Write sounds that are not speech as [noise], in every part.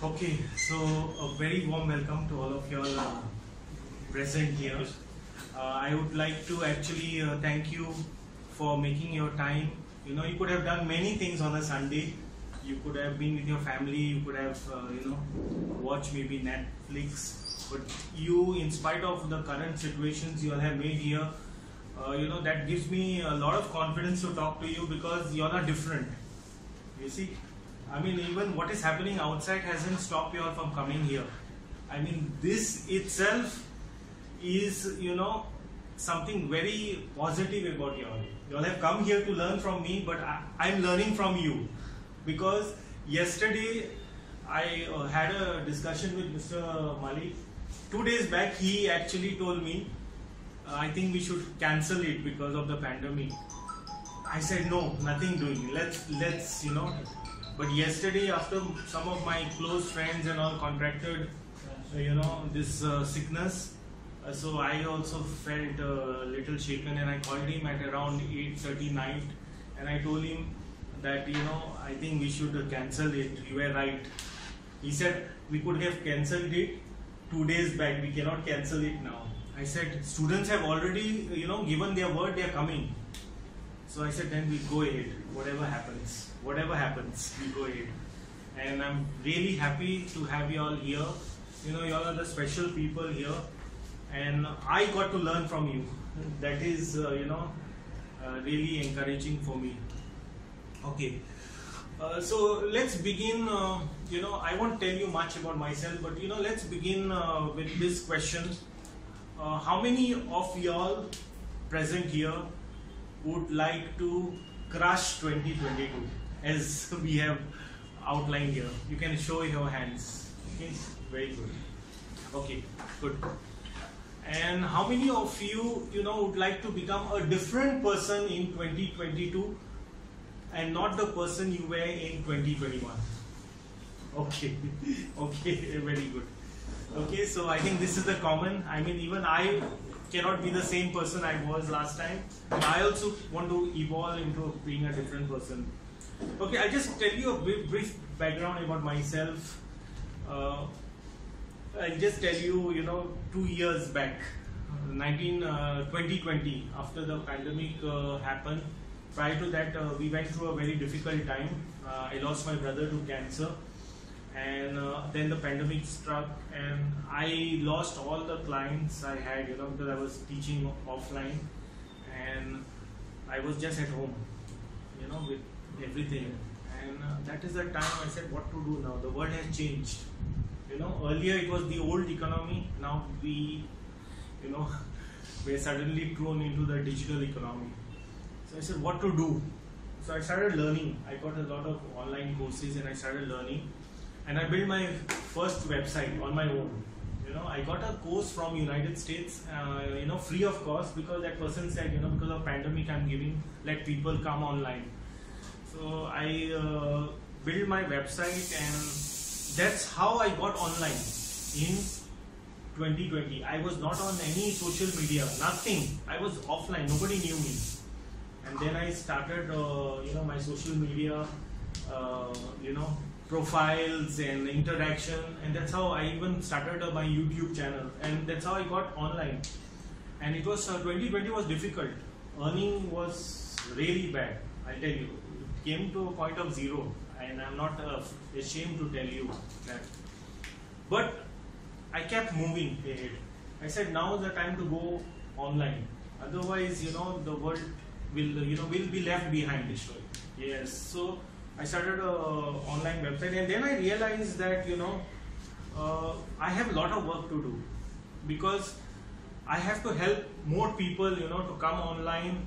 Okay, so a very warm welcome to all of you all uh, present here. Uh, I would like to actually uh, thank you for making your time. You know, you could have done many things on a Sunday. You could have been with your family. You could have, uh, you know, watched maybe Netflix. But you, in spite of the current situations you all have made here, uh, you know, that gives me a lot of confidence to talk to you because you all are different. You see, I mean, even what is happening outside hasn't stopped you all from coming here. I mean, this itself is, you know, something very positive about you all. You all have come here to learn from me, but I, I'm learning from you because yesterday I uh, had a discussion with Mr. Malik. Two days back, he actually told me, uh, I think we should cancel it because of the pandemic. I said no, nothing doing. Let's let's you know. But yesterday, after some of my close friends and all contracted, uh, you know, this uh, sickness, uh, so I also felt a little shaken, and I called him at around 8:30 night, and I told him that you know I think we should cancel it. You were right. He said we could have cancelled it two days back. We cannot cancel it now. I said students have already you know given their word. They are coming. So I said, then we go ahead. Whatever happens, whatever happens, we go ahead. And I'm really happy to have you all here. You know, you all are the special people here, and I got to learn from you. That is, uh, you know, uh, really encouraging for me. Okay. Uh, so let's begin. Uh, you know, I won't tell you much about myself, but you know, let's begin uh, with this question. Uh, how many of y'all present here would like to crush 2022 as [laughs] we have outlined here? You can show your hands. Okay, very good. Okay, good. And how many of you, you know, would like to become a different person in 2022 and not the person you were in 2021? Okay, [laughs] okay, very good. Okay, so I think this is the common. I mean, even I cannot be the same person I was last time. I also want to evolve into being a different person. Okay, I'll just tell you a brief, background about myself. Uh, I'll just tell you, you know, two years back, 19, uh, 2020, after the pandemic uh, happened, prior to that, uh, we went through a very difficult time. Uh, I lost my brother to cancer and uh, then the pandemic struck and i lost all the clients i had you know because i was teaching offline and i was just at home you know with everything. And uh, that is the time i said what to do now? The world has changed. You know earlier it was the old economy now we you know [laughs] we're suddenly thrown into the digital economy so i said what to do so i started learning i got a lot of online courses and i started learning and I built my first website on my own. You know, I got a course from United States, uh, you know, free of cost because that person said, you know, because of pandemic, I'm giving let people come online. So I uh, built my website, and that's how I got online in 2020. I was not on any social media, nothing. I was offline. Nobody knew me. And then I started, uh, you know, my social media, uh, you know, profiles and interaction. And that's how i even started uh, my youtube channel. And that's how i got online. And it was uh, 2020 was difficult. Earning was really bad i tell you. It came to a point of zero. And i'm not uh, ashamed to tell you that. But i kept moving ahead. I said now is the time to go online. Otherwise you know the world will you know will be left behind destroyed yes so I started a online website and then I realized that you know uh, I have a lot of work to do because I have to help more people you know to come online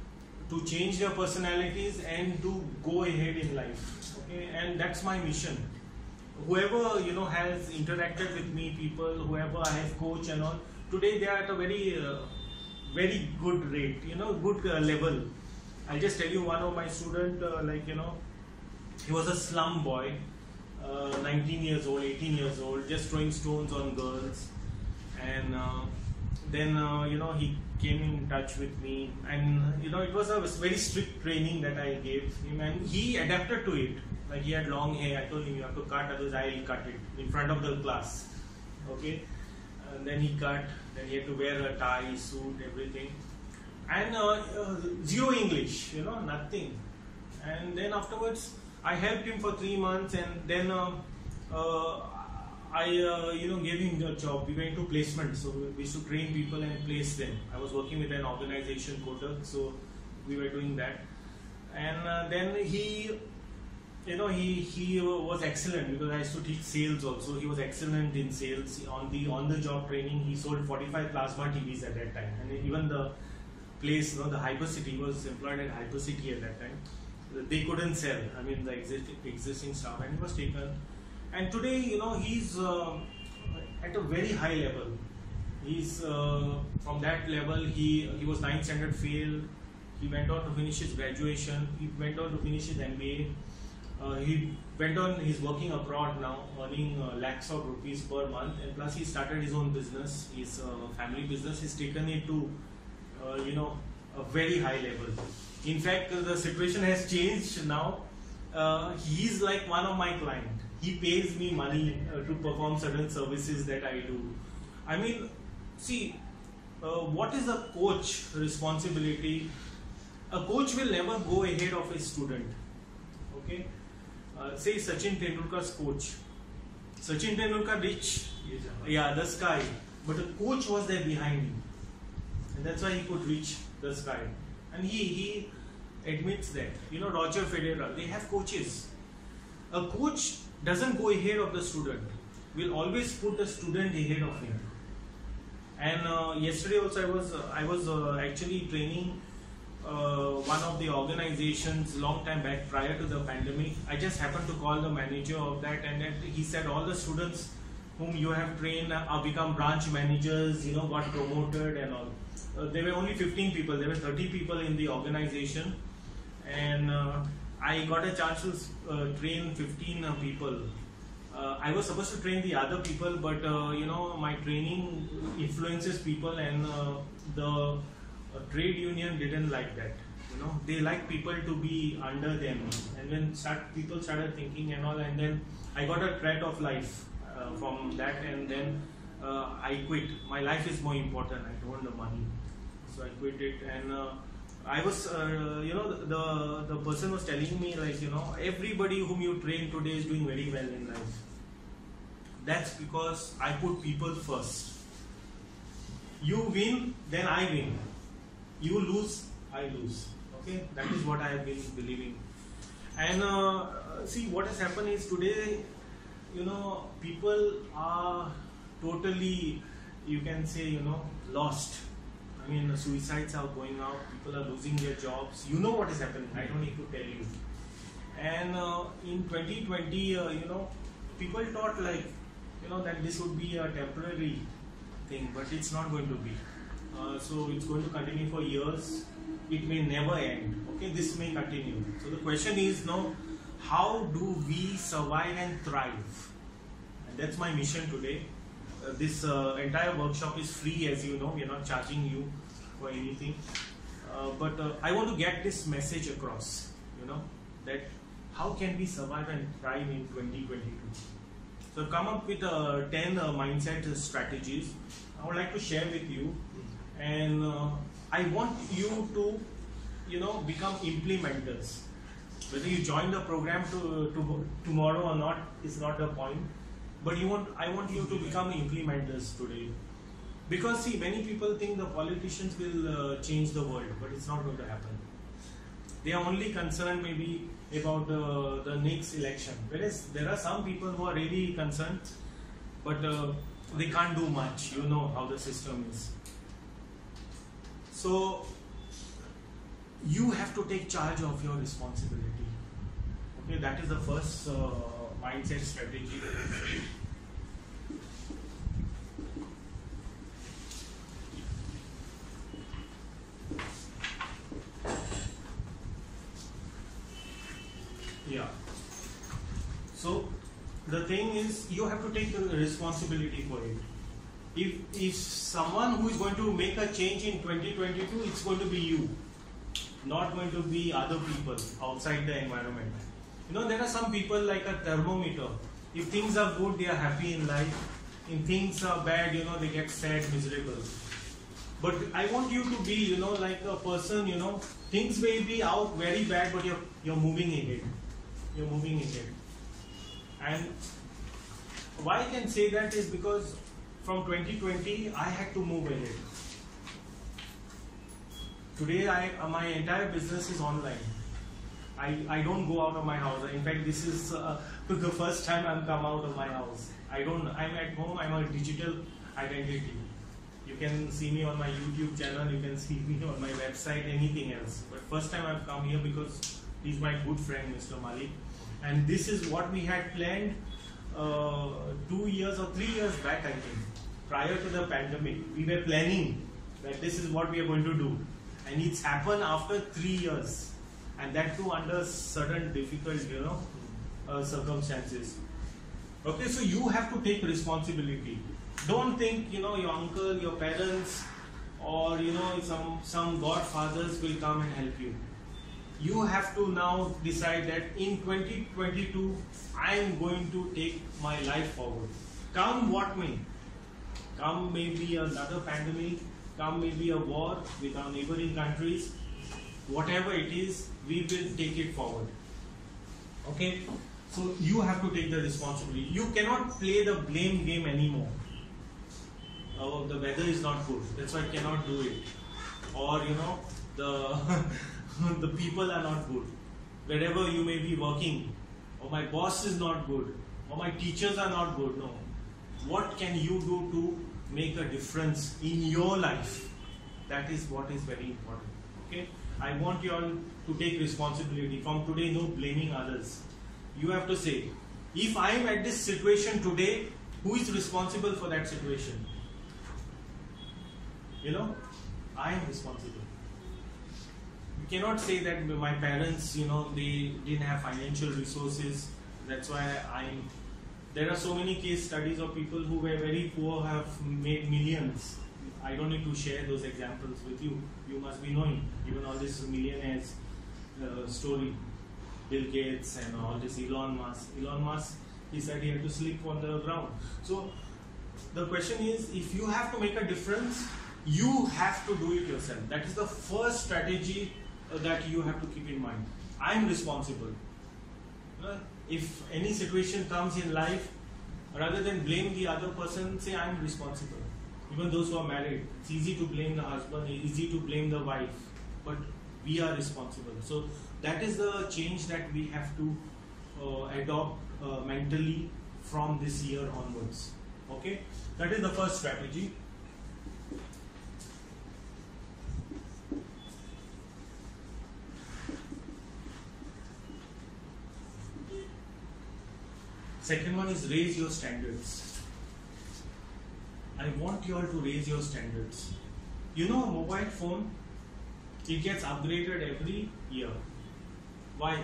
to change their personalities and to go ahead in life okay? And that's my mission. Whoever you know has interacted with me people whoever I have coached and all today they are at a very uh, very good rate you know good uh, level I'll just tell you one of my student uh, like you know he was a slum boy uh, 19 years old, 18 years old, just throwing stones on girls. And uh, then, uh, you know, he came in touch with me. And, you know, it was a very strict training that I gave him. And he adapted to it. Like he had long hair. I told him, you have to cut, otherwise I'll cut it in front of the class. Okay. And then he cut. Then he had to wear a tie, suit, everything. And uh, uh, zero English, you know, nothing. And then afterwards, I helped him for three months, and then uh, uh, I, uh, you know, gave him a job. We went to placement, so we used to train people and place them. I was working with an organization, Kotak, so we were doing that. And uh, then he, you know, he he was excellent because I used to teach sales also. He was excellent in sales. On the on the job training, he sold 45 plasma TVs at that time, and even the place, you know, the Hypercity was employed at Hypercity at that time they couldn't sell. I mean, the existing existing stuff, and he was taken. And today, you know, he's uh, at a very high level. He's uh, from that level. He he was ninth standard failed. He went on to finish his graduation. He went on to finish his MBA. Uh, he went on. He's working abroad now, earning uh, lakhs of rupees per month, and plus he started his own business, his uh, family business. He's taken it to, you know, a very high level. In fact, the situation has changed now. Uh, he's like one of my client. He pays me money uh, to perform certain services that I do. I mean, see, uh, what is a coach responsibility? A coach will never go ahead of a student. Okay, uh, say Sachin Tendulkar's coach. Sachin Tendulkar rich, yeah, the sky, but a coach was there behind him, and that's why he could reach the sky and he he admits that. You know, Roger Federer, they have coaches. A coach doesn't go ahead of the student. Will always put the student ahead of him. And uh, yesterday also I was uh, I was uh, actually training uh, one of the organizations long time back prior to the pandemic. I just happened to call the manager of that, and he said all the students whom you have trained are become branch managers. You know, got promoted and all uh, there were only 15 people. There were 30 people in the organization, and uh, I got a chance to uh, train 15 uh, people. Uh, I was supposed to train the other people, but uh, you know my training influences people, and the trade union didn't like that. You know they like people to be under them, and when start people started thinking and all, and then I got a threat of life from that, and then I quit. My life is more important. I don't want the money so I quit it and uh, I was, uh, you know, the the person was telling me like, you know, everybody whom you train today is doing very well in life. That's because I put people first. You win, then I win. You lose, I lose. Okay, that is what I have been believing. And uh, see, what has happened is today, you know, people are totally, you can say, you know, lost I mean, suicides are going out, people are losing their jobs. You know what is happening, I don't need to tell you. And uh, in 2020, uh, you know, people thought like, you know, that this would be a temporary thing, but it's not going to be. Uh, so it's going to continue for years. It may never end. Okay, this may continue. So the question is, no, how do we survive and thrive? That's my mission today. Uh, this uh, entire workshop is free as you know. We are not charging you for anything. Uh, but I want to get this message across you know that how can we survive and thrive in 2022 so come up with uh, 10 uh, mindset strategies. I would like to share with you. And uh, I want you to you know become implementers. Whether you join the program to, to tomorrow or not is not the point but you want, I want you to become implementers today. Because see, many people think the politicians will uh, change the world, but it's not going to happen. They are only concerned maybe about the, the next election. Whereas there are some people who are really concerned, but uh, they can't do much. You know how the system is. So you have to take charge of your responsibility. Okay, that is the first uh, mindset strategy. Yeah. So the thing is you have to take the responsibility for it. If if someone who is going to make a change in 2022, it's going to be you, not going to be other people outside the environment. You know, there are some people like a thermometer. If things are good, they are happy in life. If things are bad, you know, they get sad, miserable. But I want you to be, you know, like a person, you know, things may be out very bad, but you're you're moving ahead. You're moving ahead. And why I can say that is because from 2020 I had to move ahead. Today I my entire business is online. I, I don't go out of my house. In fact, this is uh, [laughs] the first time I'm come out of my house. I don't. I'm at home. I'm a digital identity. You can see me on my YouTube channel. You can see me [laughs] on my website. Anything else. But first time I've come here because he's my good friend, Mr. Malik, and this is what we had planned uh, two years or three years back. I think prior to the pandemic, we were planning that this is what we are going to do, and it's happened after three years, and that too under certain difficult, you know, uh, circumstances. Okay, so you have to take responsibility. Don't think you know your uncle, your parents, or you know some some godfathers will come and help you. You have to now decide that in 2022 I am going to take my life forward. Come what may. Come maybe another pandemic, come maybe a war with our neighboring countries. Whatever it is, we will take it forward. Okay? So you have to take the responsibility. You cannot play the blame game anymore. Oh, the weather is not good. That's why I cannot do it. Or you know, the [laughs] the people are not good. Wherever you may be working, or my boss is not good, or my teachers are not good. No. What can you do to make a difference in your life? That is what is very important. Okay? I want you all to take responsibility. From today, no blaming others. You have to say, if I am at this situation today, who is responsible for that situation? You know, I am responsible. You cannot say that my parents, you know, they didn't have financial resources. That's why I'm. There are so many case studies of people who were very poor have made millions. I don't need to share those examples with you. You must be knowing even all these millionaires uh, story. Bill Gates and all this Elon Musk. Elon Musk, he said he had to sleep on the ground. So the question is, if you have to make a difference, you have to do it yourself. That is the first strategy uh, that you have to keep in mind. I am responsible. Uh, if any situation comes in life, rather than blame the other person, say I am responsible. Even those who are married, it's easy to blame the husband, easy to blame the wife, but we are responsible. So that is the change that we have to uh, adopt uh, mentally from this year onwards. Okay, that is the first strategy. Second one is raise your standards. I want you all to raise your standards. You know, a mobile phone, it gets upgraded every year. Why?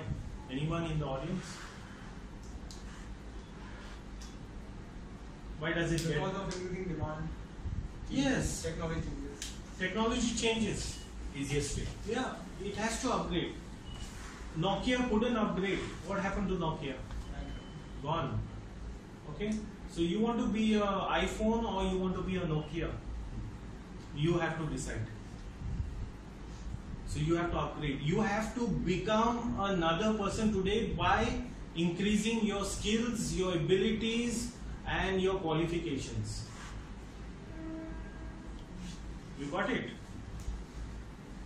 Anyone in the audience? Why does it get? Because of increasing demand, Yes, technology changes. technology changes. Easiest way. Yeah, it has to upgrade. Nokia couldn't upgrade. What happened to Nokia? Gone. Okay? So you want to be a iPhone or you want to be a Nokia? You have to decide. So you have to upgrade. You have to become another person today by increasing your skills, your abilities, and your qualifications. You got it?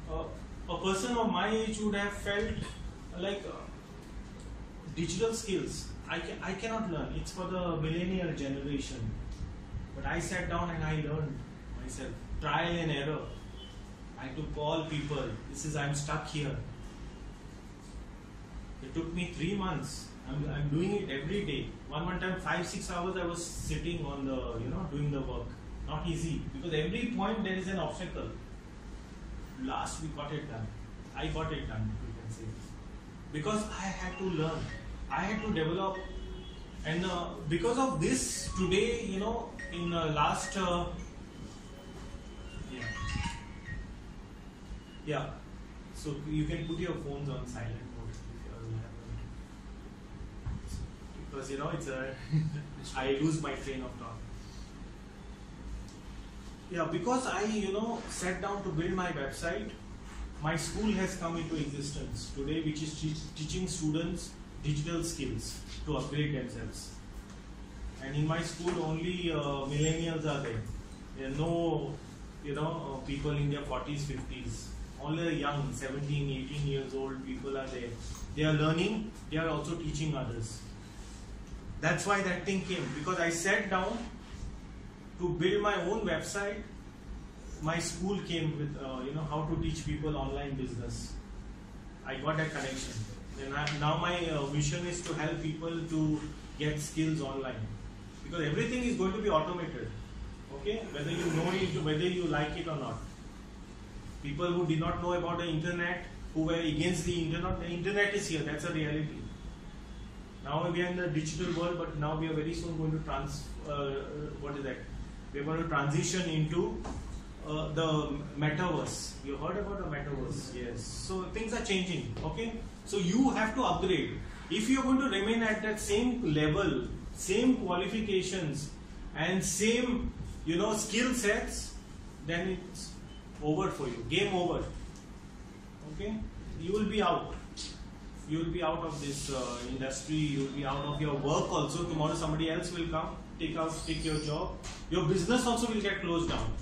Uh, a person of my age would have felt like uh, digital skills. I, can, I cannot learn. It's for the millennial generation. But I sat down and I learned myself. Trial and error. I had to call people. This is I'm stuck here. It took me three months. I'm, I'm doing it every day. One one time, five six hours I was sitting on the you know doing the work. Not easy because every point there is an obstacle. Last we got it done. I got it done. You can say because I had to learn. I had to develop And uh, because of this, today, you know, in uh, last, uh, yeah. So you can put your phones on silent mode because you know it's a I lose my train of thought. Yeah, because I you know sat down to build my website, my school has come into existence today, which is te- teaching students digital skills to upgrade themselves. And in my school, only uh, millennials are there. There are no, you know, uh, people in their 40s, 50s. Only the young, 17, 18 years old people are there. They are learning, they are also teaching others. That's why that thing came. Because I sat down to build my own website. My school came with, uh, you know, how to teach people online business. I got that connection. And I, now my uh, mission is to help people to get skills online because everything is going to be automated. Okay, whether you know it, whether you like it or not. People who did not know about the internet, who were against the internet, the internet is here. That's a reality. Now we are in the digital world, but now we are very soon going to trans. Uh, what is that? We are going to transition into uh, the metaverse. You heard about the metaverse? Yes. So things are changing. Okay. So you have to upgrade. If you are going to remain at that same level, same qualifications, and same you know skill sets, then it's over for you. Game over. Okay. You will be out. You will be out of this uh, industry. You will be out of your work also. Tomorrow somebody else will come, take out, take your job. Your business also will get closed down.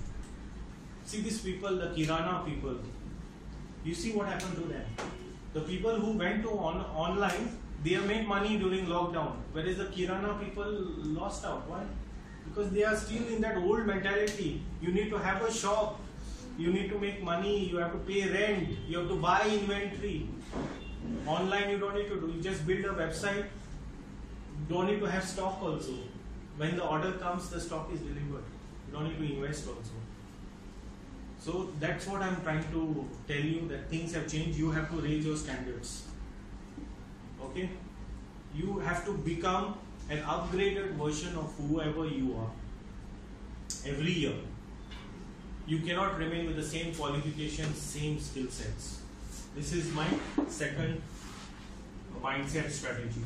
See these people, the Kirana people. You see what happened to them. The people who went to on, online, they have made money during lockdown, whereas the Kirana people lost out. Why? Because they are still in that old mentality. You need to have a shop, you need to make money, you have to pay rent, you have to buy inventory. Online, you don't need to do. You just build a website. Don't need to have stock also. When the order comes, the stock is delivered. You don't need to invest also. So that's what I'm trying to tell you that things have changed. You have to raise your standards. Okay? You have to become an upgraded version of whoever you are every year. You cannot remain with the same qualifications, same skill sets. This is my second mindset strategy.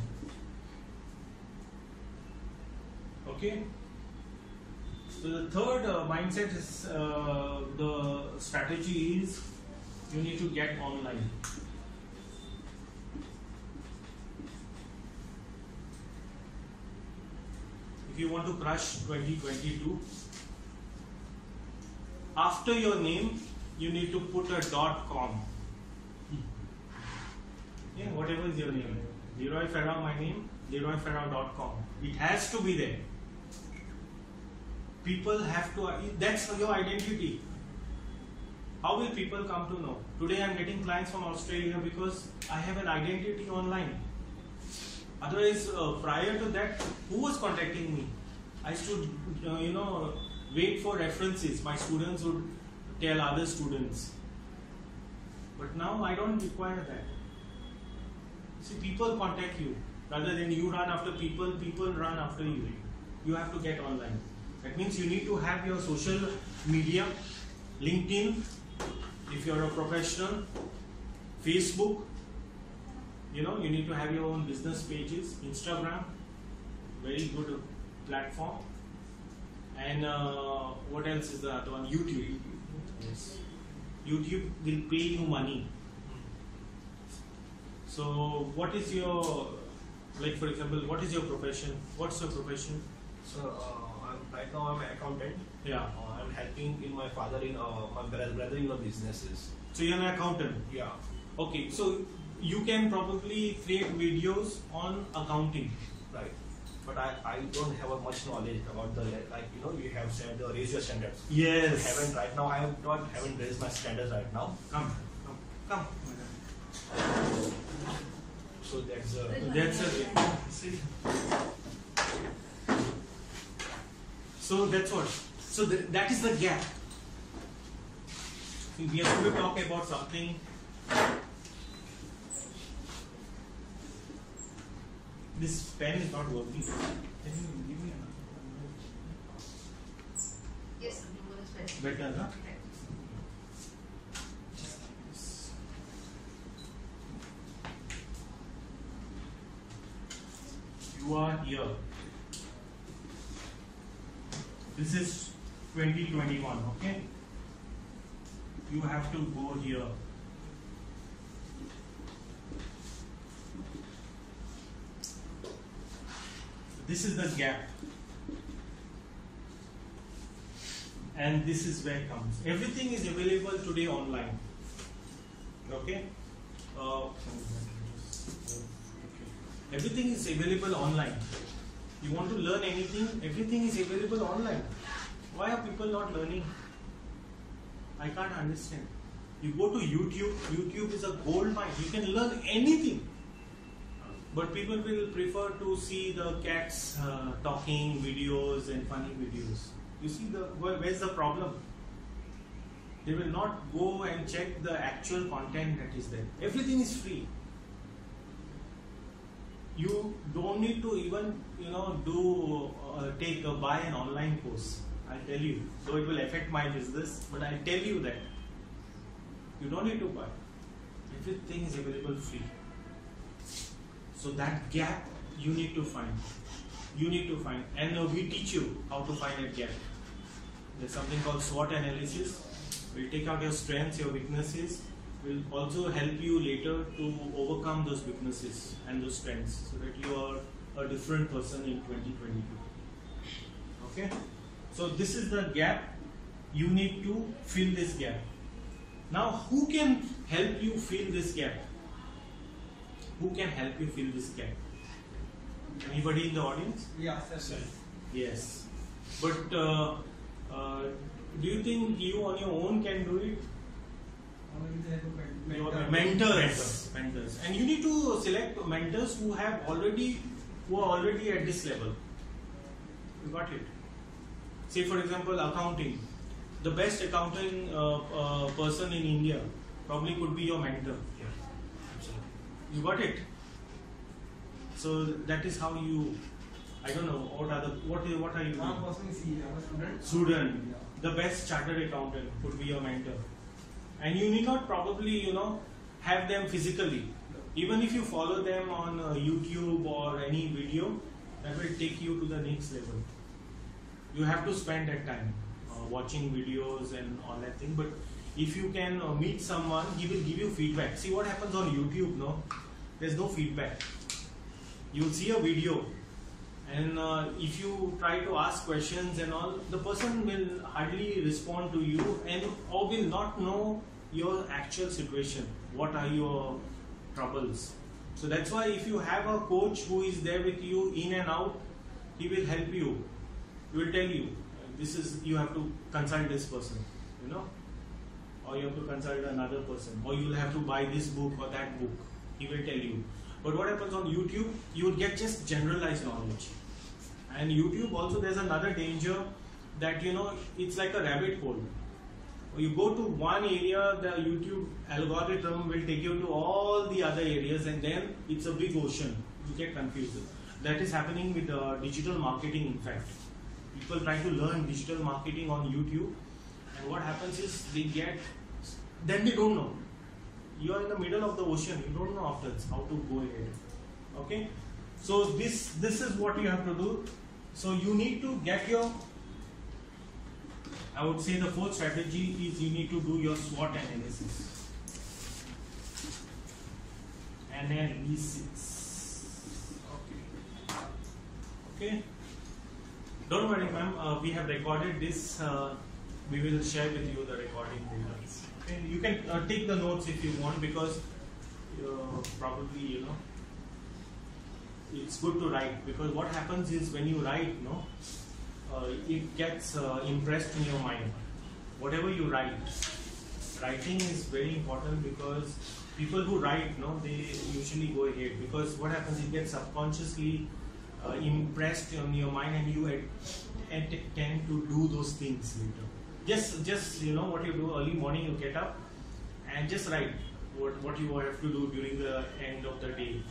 Okay? So the third uh, mindset is uh, the strategy is you need to get online. If you want to crush 2022, after your name, you need to put a dot com. Yeah, whatever is your name. Leroy Ferrao, my name, leroyferrao.com. It has to be there people have to that's your identity how will people come to know today i'm getting clients from australia because i have an identity online otherwise uh, prior to that who was contacting me i used to uh, you know wait for references. My students would tell other students. But now i don't require that. See people contact you. Rather than you run after people people run after you. You have to get online. That means you need to have your social media, LinkedIn, if you're a professional, Facebook, you know, you need to have your own business pages, Instagram, very good platform. And uh, what else is the other one? YouTube. Yes. YouTube will pay you money. So, what is your, like for example, what is your profession? What's your profession? So uh, I'm, right now I'm an accountant. Yeah. Uh, I'm helping in my father in uh, my brother in law businesses. So you're an accountant. Yeah. Okay, so you can probably create videos on accounting. Right. But I, I don't have a much knowledge about the like you know you have said the raise your standards. I haven't right now. I have not haven't raised my standards right now. Come, come, come. So that's uh, That's it. See. So that's what. So th- that is the gap. We are going to talk about something. This pen is not working. Can you give me another? Yes, sir, blue one is better. Right. You are here. This is 2021, okay? You have to go here. This is the gap. And this is where comes. Everything is available today online. Okay? Uh, Everything is available online. You want to learn anything, everything is available online. Why are people not learning? I can't understand. You go to YouTube, YouTube is a gold mine. You can learn anything. But people will prefer to see the cats uh, talking videos and funny videos. You see the where, where's the problem? They will not go and check the actual content that is there. Everything is free you don't need to even you know do uh, take a buy an online course i'll tell you though it will affect my business but i'll tell you that you don't need to buy everything is available free so that gap you need to find. You need to find. And uh, we teach you how to find a gap. There's something called SWOT analysis. We'll take out your strengths your weaknesses. We'll also help you later to overcome those weaknesses and those strengths so that you are a different person in 2022 okay? So this is the gap. You need to fill this gap. Now who can help you fill this gap who can help you fill this gap anybody in the audience Yeah, that's right. yes but uh, uh, do you think you on your own can do it Only they have a men- your mentor. mentors, mentors, and you need to select mentors who have already, who are already at this level. You got it. Say for example, accounting. The best accounting uh, uh, person in India probably could be your mentor. You got it. So that is how you. I don't know what are the what is what are you? I'm doing? A student. Student, Yeah. the best chartered accountant could be your mentor. And you need not probably, you know, have them physically. Even if you follow them on uh, YouTube or any video, that will take you to the next level. You have to spend that time uh, watching videos and all that thing. But if you can uh, meet someone, he will give you feedback. See what happens on YouTube, no? There's no feedback. You'll see a video, and uh, if you try to ask questions and all, the person will hardly respond to you and or will not know your actual situation. What are your troubles? So that's why if you have a coach who is there with you in and out, he will help you. He will tell you this is you have to consult this person, you know, or you have to consult another person, or you will have to buy this book or that book. He will tell you. But what happens on YouTube? You will get just generalized knowledge. And YouTube also there's another danger that you know it's like a rabbit hole. You go to one area, the YouTube algorithm will take you to all the other areas, and then it's a big ocean. You get confused. That is happening with uh, digital marketing. In fact, people try to learn digital marketing on YouTube, and what happens is they get, then they don't know. You are in the middle of the ocean. You don't know after how to go ahead. Okay, so this this is what you have to do. So you need to get your I would say the fourth strategy is you need to do your SWOT analysis. Analysis. Okay. Okay. Don't worry, ma'am. Uh, we have recorded this. Uh, we will share with you the recording later. Okay. You can uh, take the notes if you want because uh, probably you know it's good to write because what happens is when you write, no uh, it gets uh, impressed in your mind. Whatever you write, writing is very important because people who write, no, they usually go ahead because what happens, it gets subconsciously uh, impressed on your mind, and you tend to do those things later. Just, just you know what you do early morning, you get up and just write what what you have to do during the end of the day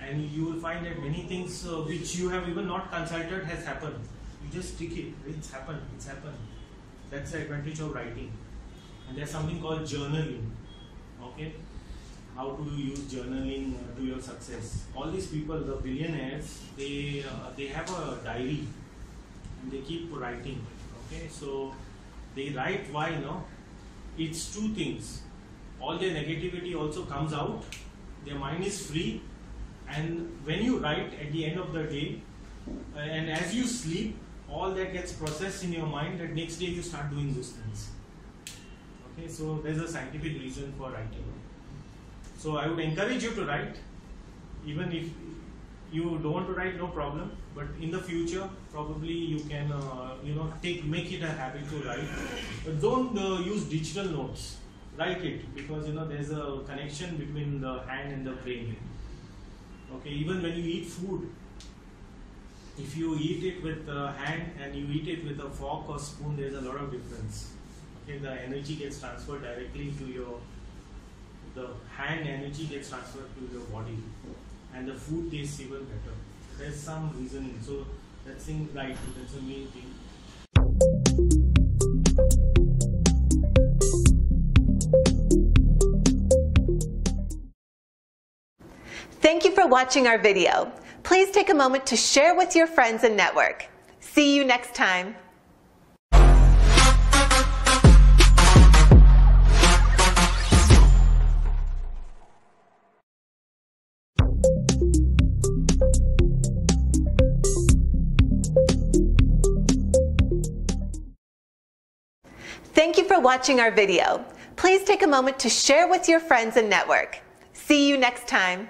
and you will find that many things uh, which you have even not consulted has happened. You just stick it. It's happened. It's happened. That's the advantage of writing. And there's something called journaling. Okay, how to use journaling uh, to your success. All these people, the billionaires, they uh, they have a diary and they keep writing. Okay, so they write why no? It's two things. All their negativity also comes out. Their mind is free, and when you write at the end of the day, uh, and as you sleep, all that gets processed in your mind. That next day you start doing those things. Okay, so there's a scientific reason for writing. So I would encourage you to write, even if you don't want to write, no problem. But in the future, probably you can, uh, you know, take make it a habit to write. But don't uh, use digital notes. Write it because you know there's a connection between the hand and the brain. Okay, even when you eat food, if you eat it with the hand and you eat it with a fork or spoon, there's a lot of difference. Okay, the energy gets transferred directly to your the hand energy gets transferred to your body and the food tastes even better. There's some reasoning. So that's thing right, that's the main thing. Thank you for watching our video. Please take a moment to share with your friends and network. See you next time. For watching our video. Please take a moment to share with your friends and network. See you next time.